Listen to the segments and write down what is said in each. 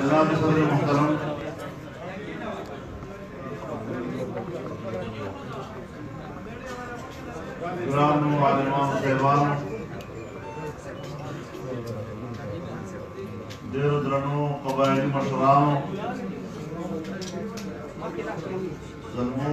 جناب صدر محترم گرانو عالمان صاحبان ډیر درنو قبایلی مشرانو زلمو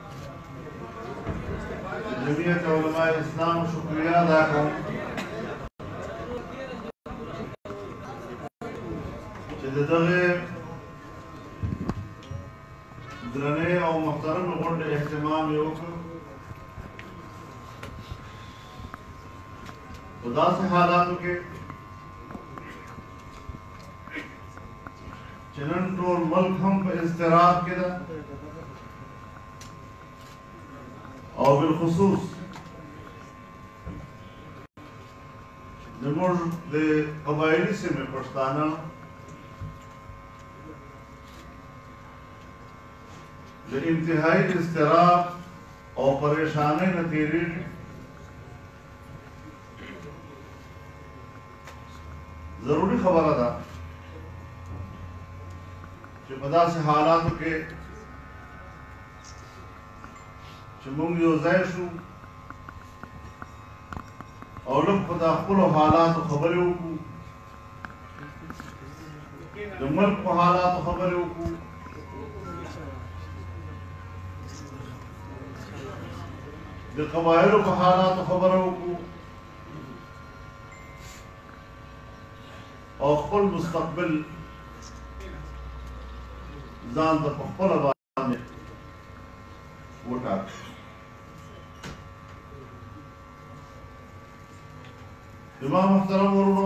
جمعیت علماء اسلام شکریا ادا کوم چې د دغه درنې او محترم غونډې اهتمام یې وکړ په داسې حالاتو کې چې نن ټول ملک هم په اضطراب کې ده او بالخصوص زموږ د قبایلي سیمې پښتانه د انتهایی اضطراب او پریشانۍ نه تیریږي ضروري خبره ده چې په داسې حالاتو کې چې موږ یو ځای شو او لږ په دا خپلو حالاتو خبرې وکړو د ملک په حالاتو خبرې وکړو د قبایلو په حالاتو خبره وکړو او خپل مستقبل ځان ته په خپل باندې وټاکي زما محترم ورونو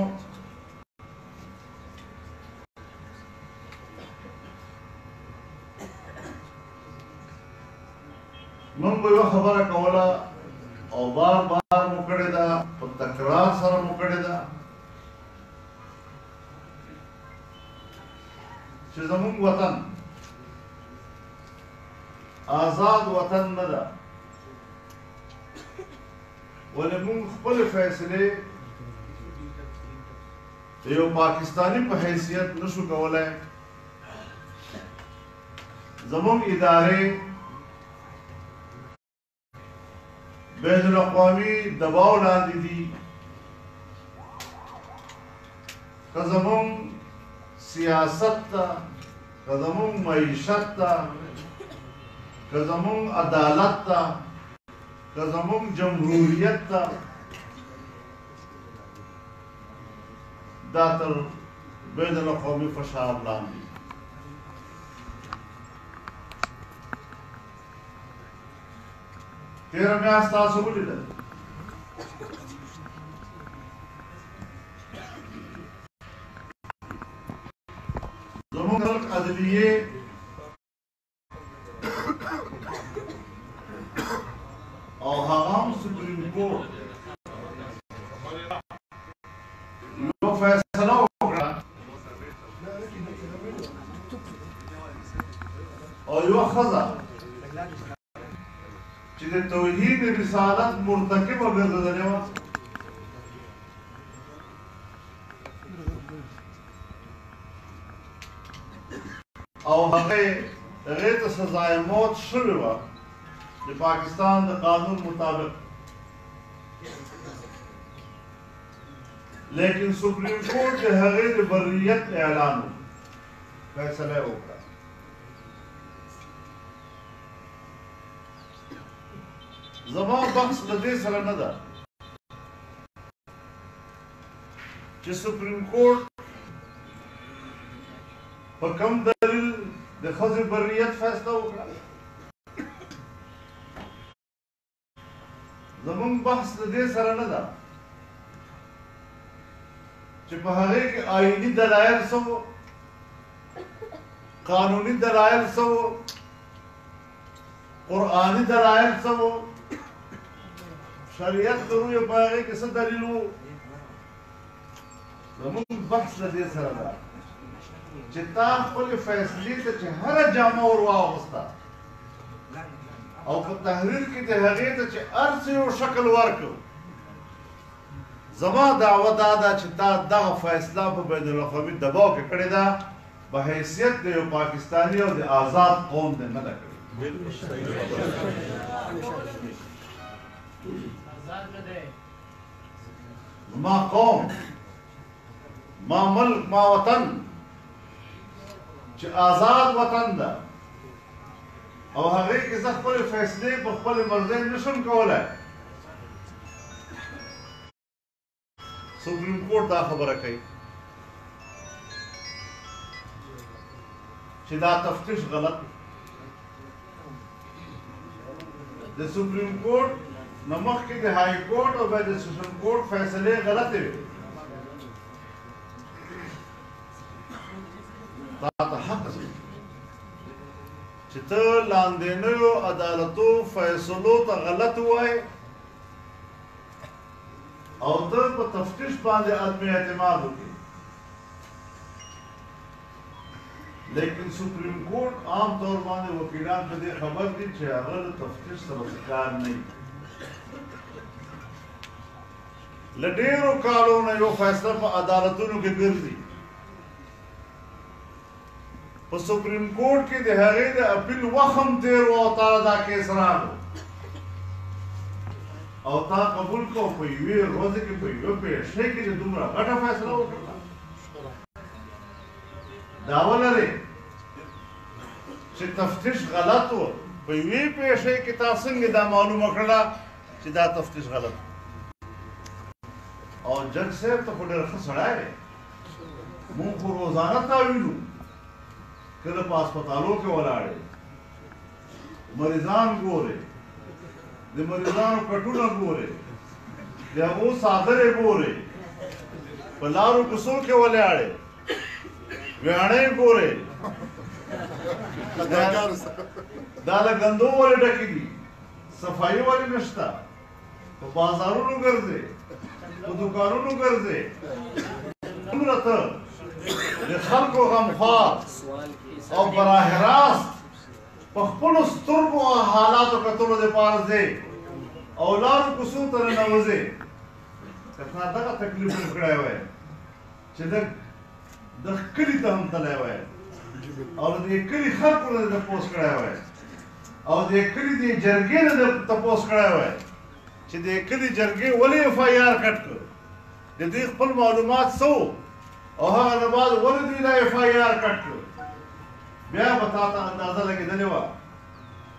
موږ به یو خبره کوله او بار بار مو کړې ده په تکرار سره مو کړې ده چې زموږ وطن آزاد وطن نه ده ولې موږ خپلې فیصلې د یو پاکستانی په حیثیت نشو کولای زموږ ادارې بین الاقوامی دباو لاندې دي که زموږ سیاست ته که زموږ معیشت ته که زموږ عدالت ته که زموږ جمهوریت ته دا تر بین الاقوامي فشار لاندې تېره میاشت تاسو ولیدل زموږ عدلیه او هغه هم سپریم کورټ یو فیصله وکړه او یو خزه چې د توحید رسالت مرتکب وګرځېدلې وه او هغه هغې ته سزای موت شوې وه د پاکستان د قانون مطابق لیکن سپریم کورټ د هغې د بریت اعلان فیصله وکړه زما بحث له دې سره نه ده چې سپریم کورټ په کوم دلیل د ښځې بریت فیصله وکړه زمونږ بحث د دې سره نه ده چې په هغې کې آئیني دلایل څه وو قانوني دلایل څه وو قرآني دلایل څه وو شریعت د روی په هغه کې څه دلیل وو زموږ بحث له دې سره ده چې تا خپل فیصلې ته چې هر جامه ور واغوسته او په تحریر کې د هغې ته چې هر څه یو شکل ورکړو زما دعوه دا ده چې تا دغه فیصله په بین الاقوامي دباو کې کړې ده په حیثیت د یو پاکستاني او د آزاد قوم د نه ده کړې. بلکل صحیح زما قوم ما ملک ما وطن چې آزاد وطن ده او هغه کې زه خپل فیصله په خپل مرزه نشم کولای سپریم کورټ دا خبره کوي چې دا تفتیش غلط د سپریم کورټ نمخ کې د های کورټ او د سپریم کورټ فیصله غلط وي تا ته حق دی چې ته لاندې نه عدالتو فیصلو ته غلط وای او ته په تفتیش باندې عدم اعتماد وکړي لیکن سپریم کورټ عام طور باندې وکیلان په دې خبر دي چې هغه له تفتیش سره څه کار نه وي له ډېرو کالو نه یو فیصله په عدالتونو کې ګرځي په سپریم کورټ کې د هغې د اپیل وخت هم تېر و او تا له دا کیس راغلو او تا قبول کړو په یوې ورځې کې په یوه پیښه کې د دومره غټه فیصله وکړه دا ولرې چې تفتیش غلط و په یوې پیښه کې تا څنګه دا معلومه کړله چې دا تفتیش غلط او جج صاحب ته خو ډېر ښه سړی دی مونږ خو روزانه تا وینو کله په هسپتالو کې ولاړې مریضان ګورې د مریضانو کټونه ګورې د هغو څادرې ګورې په لارو کوڅو کې ولاړې ویاڼې ګورې دا له ګندو ولې ډکې دي صفایي ولې نشته په بازارونو ګرځې په دوکانونو ګرځې څومره ته د خلکو غمخوار او براه راست په خپلو سترګو او حالاتو کتلو دپاره ځې او لارو کوڅو ته ننوځې که تا دغه تکلیف هم کړی وای چې لږ دغه کلي ته هم تللی وای او د دې کلي خلکو نه د پوس کړای وای او د کلي د جرګې نه د تپوس کړای وای چې د کلي جرګې ولې اف آی آر کټ کړ د دې خپل معلومات سو او هغه نه بعد ولې دوی دا اف آی آر کټ کړ بیا به تا ته اندازه لګېدلې وه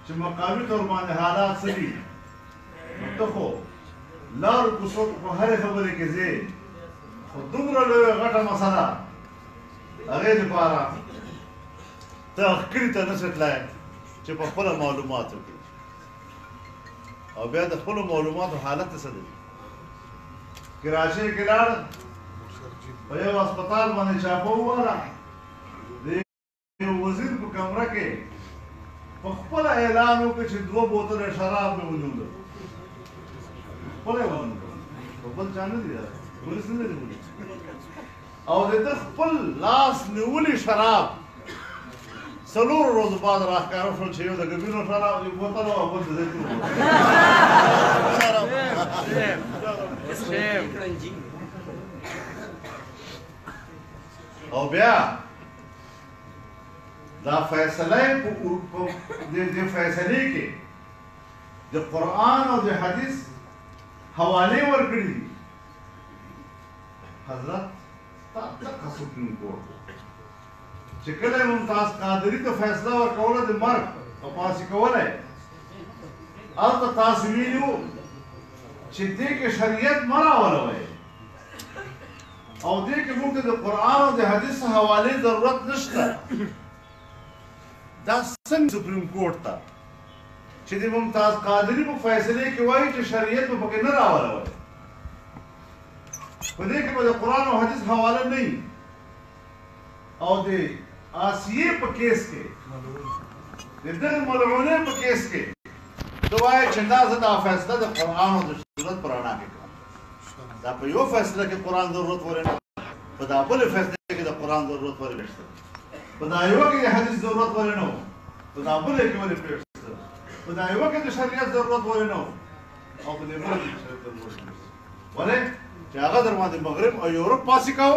چې مقامي تور باندې حالات څه دي نو ته خو لار کوڅو کې په هرې خبرې کې ځې خو دومره لویه غټه مسله هغې لپاره ته ښکلي ته نه شې تلای چې په خپله معلومات وکړي او بیا د خپلو معلوماتو حالت څه دی کراچۍ کې لاړ په یو هسپتال باندې چاپه وواله یو وزیر په کمره کې په خپل اعلان وکړ چې دوه بوتل شراب به وجود خپل اعلان په بل چا نه دی پولیس نه دی او د خپل لاس نیولي شراب سلور روز بعد راخکار شو چې یو د ګبینو شراب یو بوتل او بل د زیتون او بیا دا فیصله په دې فیصله کې د قران او د حدیث حواله ورکړي دي حضرت تاسو کا سپریم کورټ چې کله ممتاز قادری ته فیصله ورکوله د مرګ او پاسې کوله او تاسو ویلو چې دې کې شریعت مراوله وایي او دې کې موږ د قران او د حدیث حواله ضرورت نشته دا څنګه سپریم کورټ ته چې د ممتاز قادری په فیصله کې وایي چې شریعت په کې نه راوړل په دې کې به د قران او حدیث حواله نه او د آسیه په کیس کې د دغه ملعونه په کیس کې دوای چې دا زدا فیصله د قران او د سنت پر اړه کوي دا په یو فیصله کې قرآن ضرورت ولې نه په دا بل فیصله کې د قرآن ضرورت ولې نشته په دا یو کې د حدیث ضرورت ولې نه په دا بل کې ولې پېښ په دا یو کې د شریعت ضرورت ولې نه او په دې بل کې شریعت ضرورت ولې چې هغه در باندې مغرب او یورپ پاسې کاو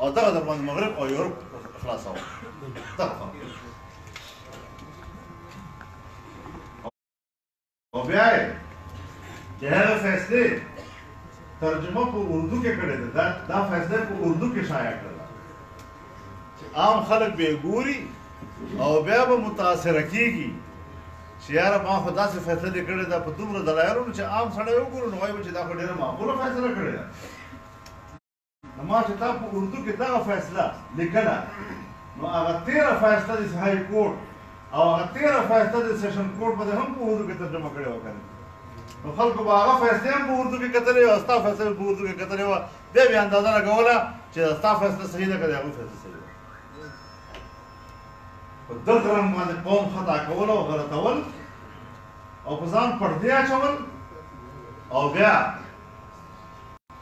او دغه در باندې مغرب او یورپ خلاصاو دغه او بیا یې د هغه فیصلې ترجمه په اردو کې کړې ده دا دا فیصله په اردو کې شایع کړه چې عام خلک به ګوري او بیا به متاثر کیږي چې یار ما خو داسې فیصله کړې ده په دومره دلایلو چې عام سړی وګوري نو وایي چې دا خو ډیره معقوله فیصله کړې ده نو ما چې تا په اردو کې دغه فیصله لیکله نو هغه تیره فیصله د های کورټ او هغه تیره فیصله د سیشن کورټ به هم په اردو کې ترجمه کړې وه کنه نو خلکو به هغه فیصله هم په اردو کې کتلې او ستا فیصله په اردو کې کتلې وه بیا بیا اندازه لګوله چې ستا فیصله صحیح ده که د هغوی فیصله صحیح ده په دغه رنګ باندې قوم خطا کول او غلطول او په ځان پردې اچول او بیا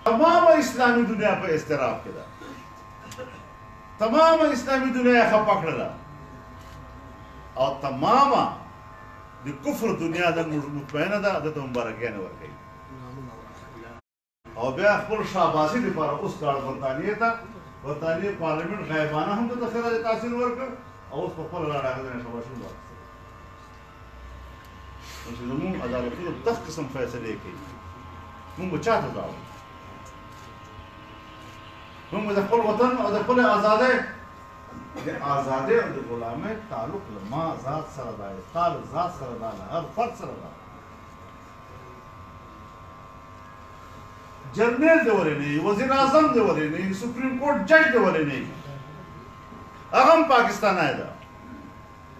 تمامه اسلامي دنیا په اضطراب کې ده تمامه اسلامي دنیا یې خپه کړله او تمامه د کفر دنیا د مطمئنه ده د مبارکیانه ورکړي او بیا خپل شاباسي لپاره اوس کار برتانیې ته برتانیې پارلیمنت غیبانه هم د خراج تحصیل ورکړ او اوس په خپل لړ هغه نه شاباسي ورکړي نو چې زموږ عدالتونه په دغه قسم فیصلې کوي موږ به چا ته ځاو موږ د خپل وطن او د خپل آزادۍ د آزادۍ او د غلامۍ تعلق له ما ذات سره دی ستا له ذات سره دی له هر فرد سره دی جرنیل دی ولې نه وزیر اعظم دی ولې نه سپریم کورټ جج دی ولې نه هغه هم پاکستانی ده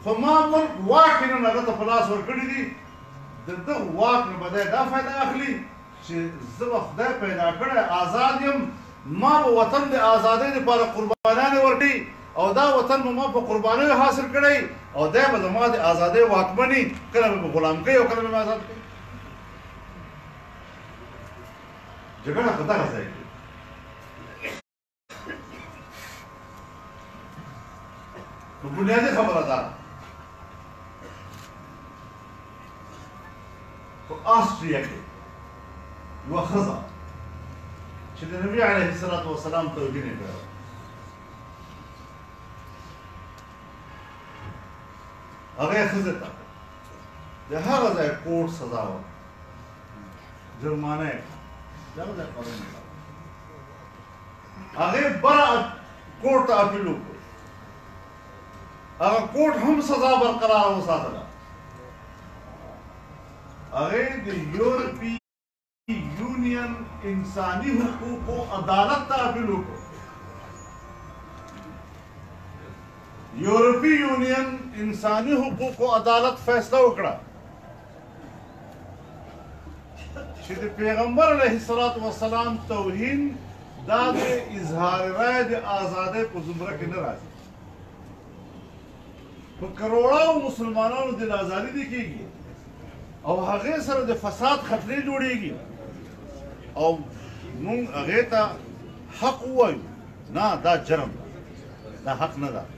خو ما ملک ګواښې نن هغه ته په لاس ورکړي دي د ده واک نه به دی دا فایده اخلي چې زه به خدای پیدا کړی آزاد یم ما به وطن د آزادۍ لپاره قربانیانې ورکړي او دا وطن به ما په قربانیو حاصل کړی او دی به زما د آزادۍ واکمني کله به مې غلام کوي او کله به مې آزاد کوي جګړه په دغه ځای کې نو بنیادي خبره ده په آسټریا کې یوه ښځه چې د نبي علیه الصلاة والسلام توهین یې کړی هغه یې ښځې ته د هغه ځای کوټ سزا وه جرمانه یې کړه د هغه ځای قانون یې کړه هغه برأت کورټ ته اپیل وکړ هغه کورټ هم سزا برقرار وساتله هغه د یورپی یونین انساني حقوقو عدالت ته اپیل وکړ یورپی یونین انساني حقوقو عدالت فیصله وکړه چې د پیغمبر علیه الصلاۃ والسلام توهین دا د اظهار رائے د آزادۍ په زمره کې نه راځي په کروڑاو مسلمانانو د آزادي دي کیږي او هغه سره د فساد خطرې جوړیږي او مونږ هغه ته حق وایو نه دا جرم دا حق نه ده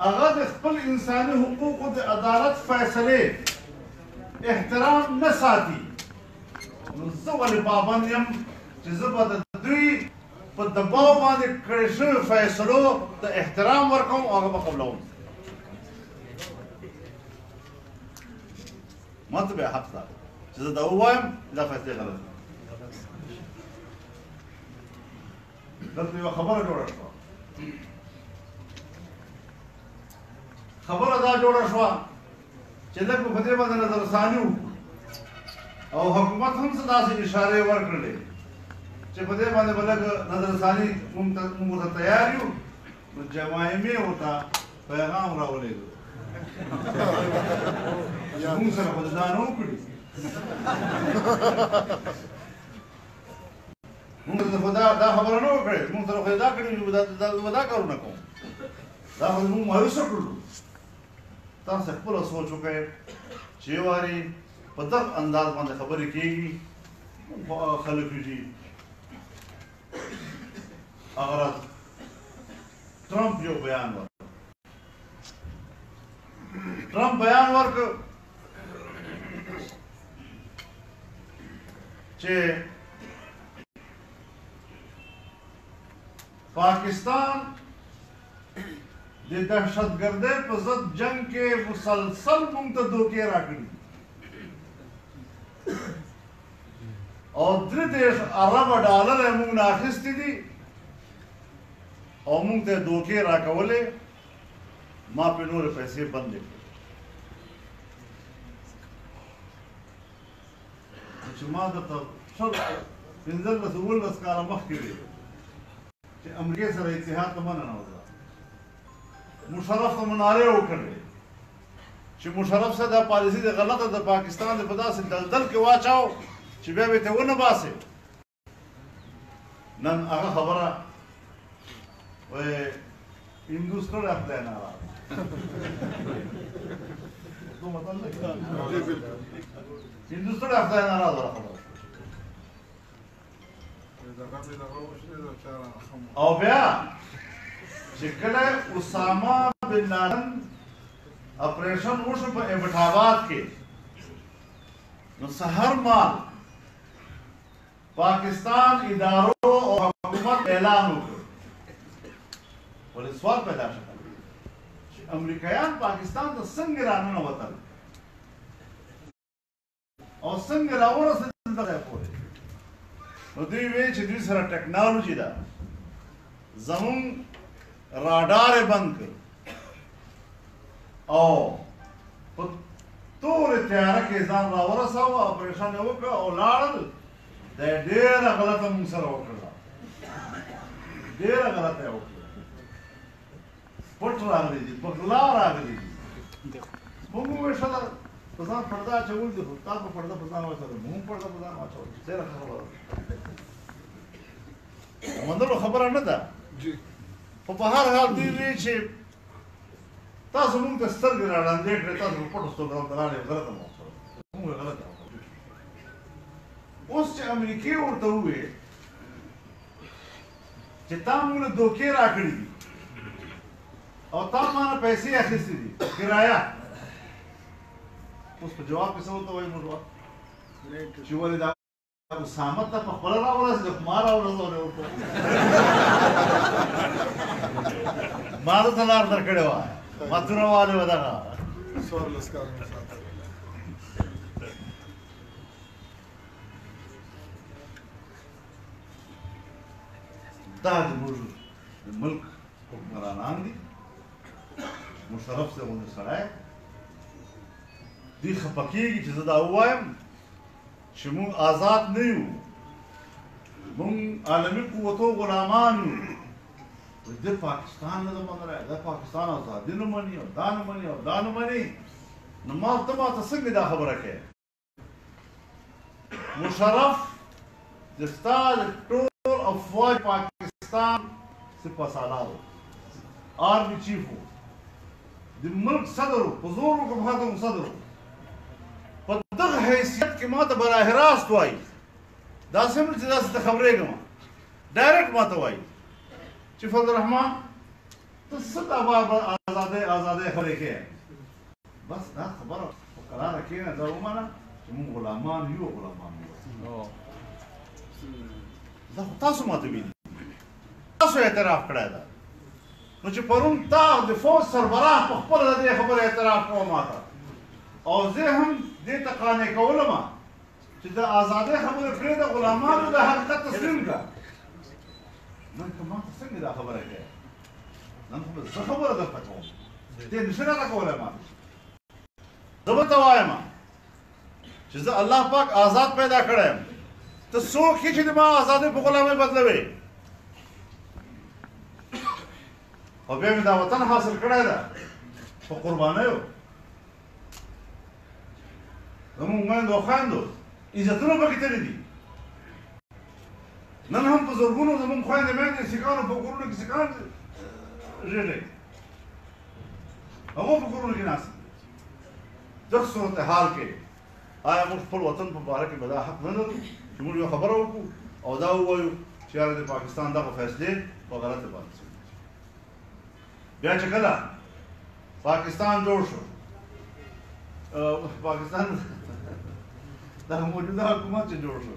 هغه د خپل انساني حقوقو د عدالت فیصلې احترام نه ساتي نو زه ولې پابند یم چې زه به د دوی په دباو باندې کړې شوې فیصلو ته احترام ورکوم او هغه به قبلوم ما ته به حق ده چې زه دا ووایم دا فیصله غلطه دلته یو خبره جوړه شو خبره دا جوړه شو چې لږ په دې باندې نظر ثاني او حکومت هم څه داسې اشاره ورکړلې چې په دې باندې بلګ نظر ثاني مونږ ته مونږ ته تیار یو نو جماعمه وتا پیغام راولې مونږ سره په ځان وکړي موږ ته خدا دا خبره نه وکړي موږ ته خو دا کړی موږ دا دا دا کارونه کوو دا خو موږ مایوس کړو تاسو خپل سوچ وکړئ چې واري په دغه انداز باندې خبرې کیږي خلک دي هغه راز ترامپ یو بیان ورکړ ټرمپ بیان ورکړ چې پاکستان د دهشتګردۍ په ضد جنگ کې مسلسل موږ ته دوکې راکړي او درې دېرش اربه ډالر یې موږ نه اخیستي دي او موږ ته یې دوکې راکولې، ما پرې نورې پیسې بندې کړې. خو چې ما درته شل، پنځلس، اوولس کاله مخکې ویل چې امریکې سره اتحاد ته مه ننوځه، مشرف ته مو نارې وکړلې چې مشرف صاحب دا پالیسي دې غلطه ده، پاکستان دې په داسې دلدل کې واچاوه چې بیا به یې ته ونه باسې. نن هغه خبره وای هندوس نه راځي نه راځي دوه مطلب نه هندوس نه راځي نه راځي او بیا چې کله اسامه بن لادن اپریشن وشو په ایبټ آباد کې نو سحر مال پاکستان ادارو او حکومت اعلان وکړ ولې سوال پیدا شو چې امریکایان پاکستان ته څنګه راننه وتل او څنګه راورسېدل دغه پورې نو دوی وی چې دوی سره ټکنالوژي ده زمون راډار بند کړ او په تور تیاره کې ځان را ورساوه اپریشن یې وکړ او لاړل د ډېره غلطه مونږ سره وکړله ډېره غلطه یې وکړه پټ راغلي دي په غلا راغلي دي مونږ وویل ښه ده په ځان پرده اچول دي خو تا په پرده په ځان واچوله مونږ پرده په ځان واچوله ډېره ښه خبره ده د منلو خبره نه ده جی خو په هر حال دوی وی چې تاسو موږ ته سترګې را ړندې کړې تاسو په پټو سترګو دلته راغلې غلطه مو وکړه موږ یې غلطه وکړه اوس چې امریکې ورته وویل چې تا موږ له دوکې راکړي دي او تا ما نه پیسې اخیستې دي کرایه اوس په جواب کې څه ورته وایي موږ چې ولې دا اسامه ته په خپل راورز د ما راورز او له ورکو ما ته تلار در کړو ما تر واله ودا سور لسکار دا د موږ د ملک حکمرانان دي مشرف سره ونه سره دي خپکیږي چې زه دا وایم چې موږ ازاد نه یو، موږ عالمي قوتو غلامان یو، وایي ده پاکستان نه ده منلی، ده پاکستان ازادي نه مني او دا نه مني او دا نه مني، نو ما ته ما ته څنګه دا خبره کوې؟ مشرف د ستا د ټول افواج پاکستان سپه سالار و، آرمي چیف و، د ملک صدر په زور وکړو په خاطر صدر په دغه حیثیت کې ماته براه راست وایي دا سم چې دا څه خبرېږم ډایرکټ ماته وایي چې فضل الرحمن ته څه دا بار بار آزادۍ آزادۍ خبرې کوې بس دا خبره په قراره کښېنه دا ومنه چې موږ غلامان یو غلامان یو دا خو تاسو ماته ویلي تاسو اعتراف کړی دا نو چې پرون تا او د فوج سربراه په خپله د دې خبرې اعتراف کوه ماته او زه هم دې ته قانع کولم چې د آزادۍ خبرې پرېږده غلامانو د حقیقت تسلیم کړه نن ته ما ته څنګه دا خبره کوې نن خو زه خبره درته کوم دې نشي راته کولی ما زه به ته وایم چې زه الله پاک آزاد پیدا کړی یم ته څوک یې چې د ما آزادۍ په غلامۍ بدلوې او بیا مې دا وطن حاصل کړی ده په قربانیو زموږ میندو خویندو عزتونه پکې تللي دي نن هم په زرګونو زموږ خویندې میندې سیکانو په کورونو کې سیکان ژېړي موږ په کورونو کې ناست دغه صورتحال کې آیا موږ خپل وطن په باره کې به دا حق نه لرو چې موږ یو خبره وکړو او دا ووایو چې یاره د پاکستان دغه فیصلې په غلطه باندې شوي بیا چې کله پاکستان جوړ شو پاکستان دا موجوده حکومت چې جوړ شو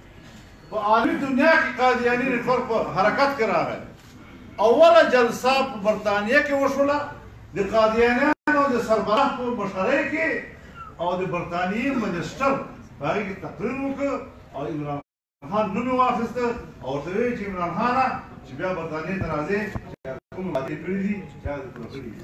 په عالي دنیا کې قادیاني نیټورک په حرکت کې راغی. اوله جلسه په برتانیه کې وشوله، د قادیانیانو د سربراه په مشرۍ کې او د برتانیې منسټر په هغې کې تقریر وکړ او عمران خان نوم یې واخیست او ورته ویې چې عمران خانه چې بیا برتانیې ته راځې چې هغه کومې وعدې کړې دي چې هغه دې پوره کړي دي.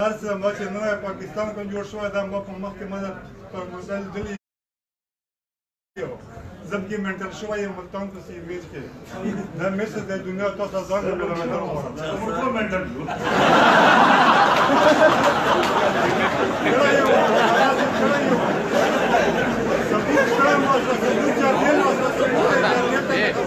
هر څه ما چې نوی پاکستان کوم جوړ شوی دا ما په مخکې ما پر موبایل دلی زب کې منټل شوی یم ملتان په سی ویج کې دا مېس د دنیا تاسو ځان له بل منټل وره موږ ټول منټل یو Yeah.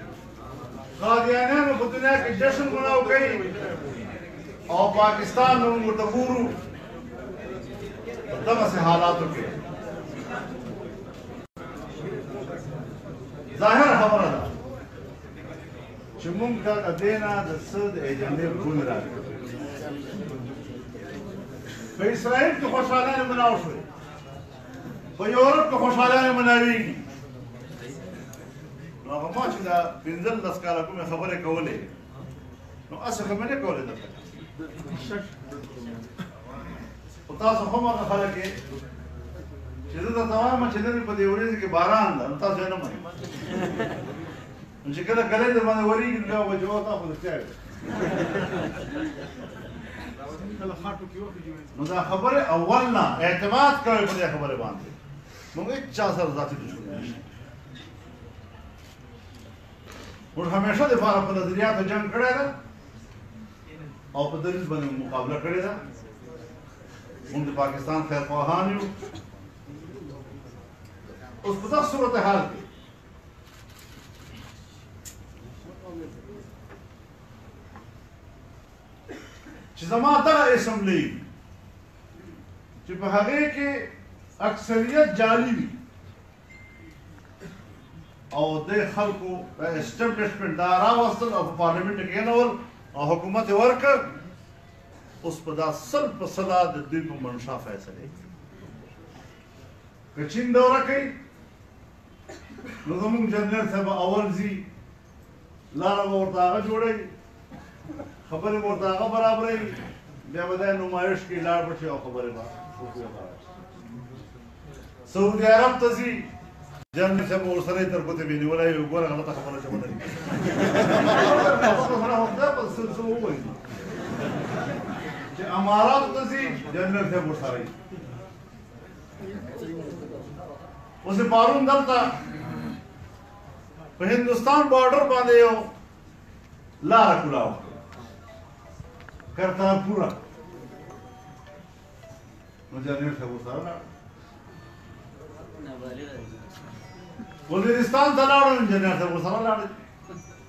قادیانانو په دنیا کې جشن مناو کوي او پاکستان نو موږ ته ګورو دغه سه حالاتو کې ظاهر خبره ده چې موږ ته د دینا د صد ایجنډې ګون راځي په اسرائیل کې خوشاله نه مناو شوی په یورپ کې خوشحالانه مناویږي نو هغه ما چې دا پنځلس کاله کومې خبرې کولې نو هسې خو مې نه کولې درته خو تاسو هم هغه خلک یې چې زه درته وایم چې نن په دې ورځ کې باران ده نو تاسو یې نه منئ نو چې کله ګلۍ در باندې ورېږي نو بیا وبه چې تا خو رښتیا ویل نو دا خبره اول نه اعتماد کوي په دې خبره باندې موږ هیڅ چا سره ذاتي دښمني نشته موږ همیشه د پاره په نظریاتو جنګ کړی ده او په دریځ باندې مقابله کړې ده موږ د پاکستان خیرخواهان یو اوس په دغه صورتحال کې چې زما دغه اسمبلی چې په هغه کې اکثریت جعلی وي او د خلکو د اسټابلیشمنت دا راوستل او په پارلیمنت کې کېنول او حکومت یې ورکړ اوس په دا سل په سلا د دوی په منشا فیصله کوي که چین دوره کوي نو زموږ جنرال صاحب اول ځي لاره به ورته هغه جوړوي خبرې به ورته هغه برابروي بیا به دا نمایش کې لاړ به شي او خبرې به وکړي سعودي عرب ته ځي جنرال صاحب ورسره تر ګوتې به نیولی وي ګوره غلطه خبره چې ونه چې امارات ته ځي جنرال صاحب ورسره اوس پارون دلته په هندستان بارډر باندې یو لار کولاو کرتارپور نو جنرال صاحب سره لاړ وزیرستان ته لاړو جنرال صاحب سره لاړ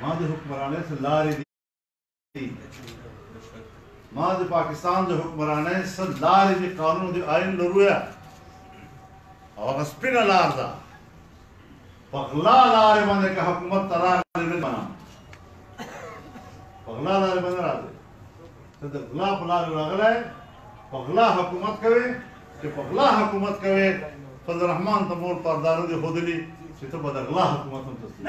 ما د حکمرانۍ څه لارې دي ما د پاکستان د حکمرانۍ څه لارې دي قانون د آئین لرو یا او هغه سپینه لار ده په غلا لارې باندې که حکومت ته راغلی نه منم په غلا لارې باندې راغلی ته د غلا په لارې راغلی په غلا حکومت کوي چې په غلا حکومت کوي فضل الرحمن ته مور پلار دا نه دي ښودلي چې ته به د غلا حکومت هم تسلیم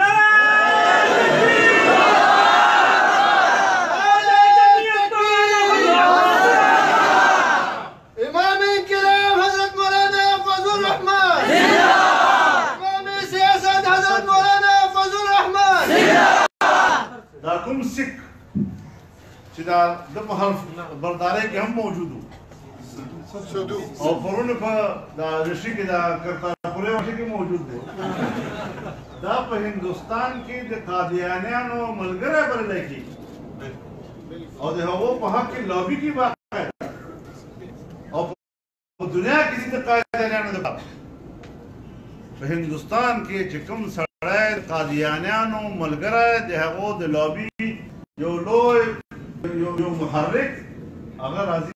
چې دا د په حرف بردارې کې هم موجود وو او پرونه په دا رشي کې دا کرتا پورې وشي کې موجود دی دا په هندستان کې د قادیانیانو ملګری بلل کی او د هغو په حق کې لابي کې باقی په دنیا کې د قادیانانو د په هندستان کې چې کوم سړی قادیانانو ملګری د هغو د لابي یو لوی یو محرک هغه راځي